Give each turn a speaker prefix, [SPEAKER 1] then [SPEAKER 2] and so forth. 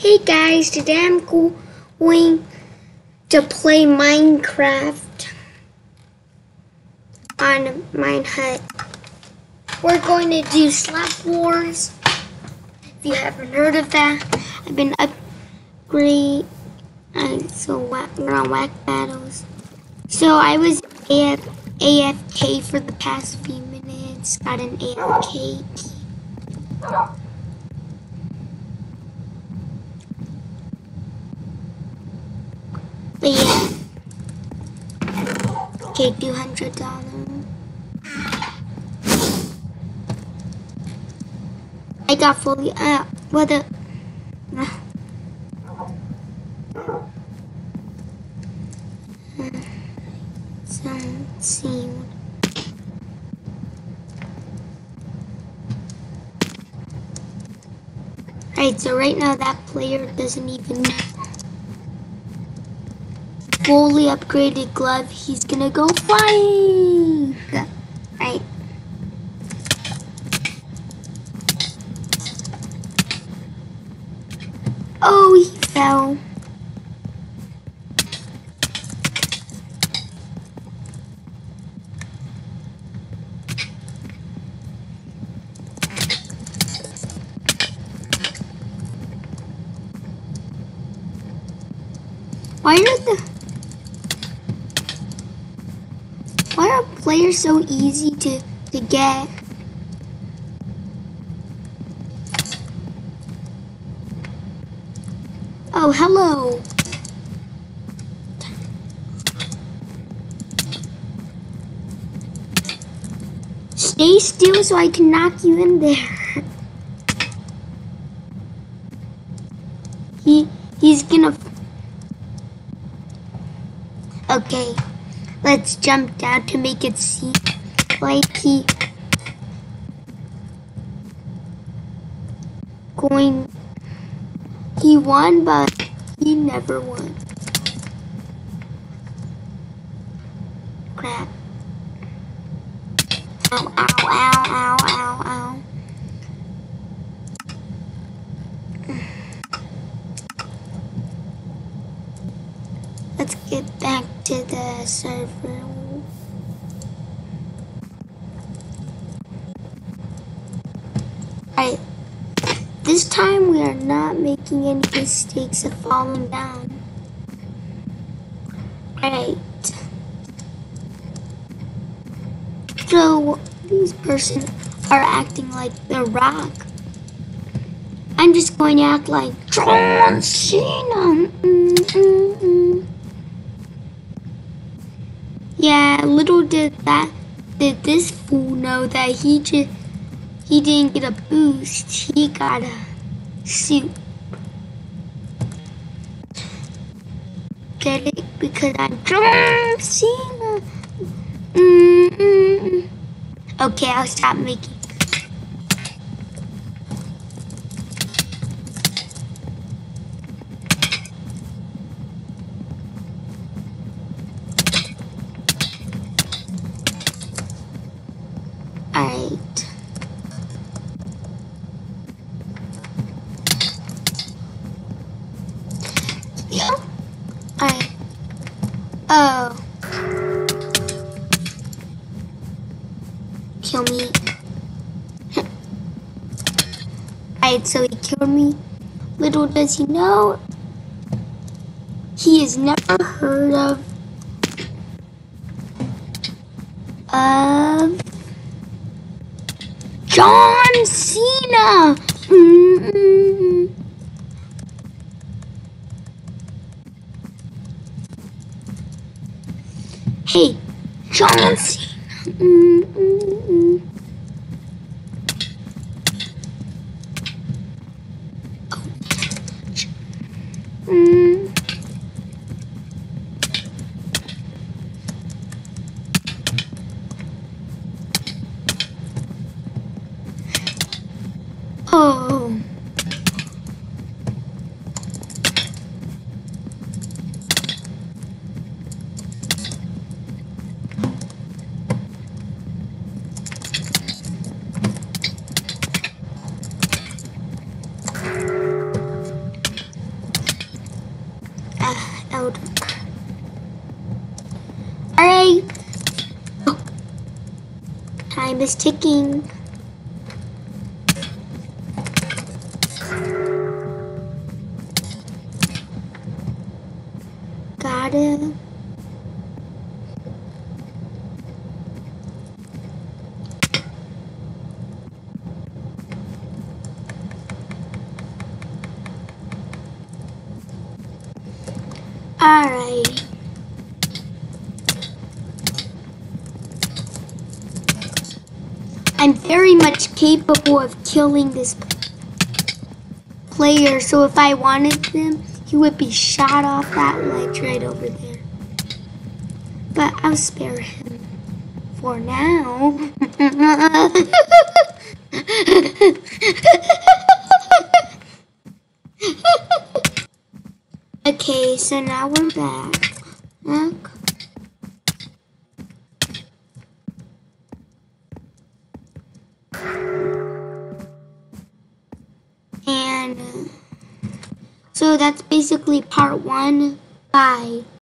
[SPEAKER 1] Hey guys, today I'm going to play Minecraft on Minehut. We're going to do Slap Wars. If you haven't heard of that, I've been upgrade. Uh, so we're on whack battles. So I was AF, AFK for the past few minutes. Got an AFK But yeah. Okay, two hundred dollars. I got fully uh what the uh, some see Right, so right now that player doesn't even fully upgraded glove. He's gonna go flying. Right. Oh, he fell. Why are the why are players so easy to, to get? Oh, hello. Stay still so I can knock you in there. He he's gonna Okay, let's jump down to make it seem like he going. He won, but he never won. Crap. Ow, ow, ow, ow, ow, ow. Let's get back to the server. Alright, this time we are not making any mistakes of falling down. Alright. So, these persons are acting like The Rock. I'm just going to act like John Cena. Mm. Yeah, little did that did this fool know that he just he didn't get a boost. He got a suit. Get it? Because I'm John Cena. Mm -mm. Okay, I'll stop making. Yeah. Alright. Oh. Kill me. Alright, so he killed me. Little does he know, he has never heard of of John Cena. Mm-mm. Hey, John Cena. Mm-mm. Mm. mm, mm, mm. Time is ticking. Got it. Alright. I'm very much capable of killing this player, so if I wanted him, he would be shot off that ledge right over there. But I'll spare him for now. okay, so now we're back. So that's basically part one. Bye.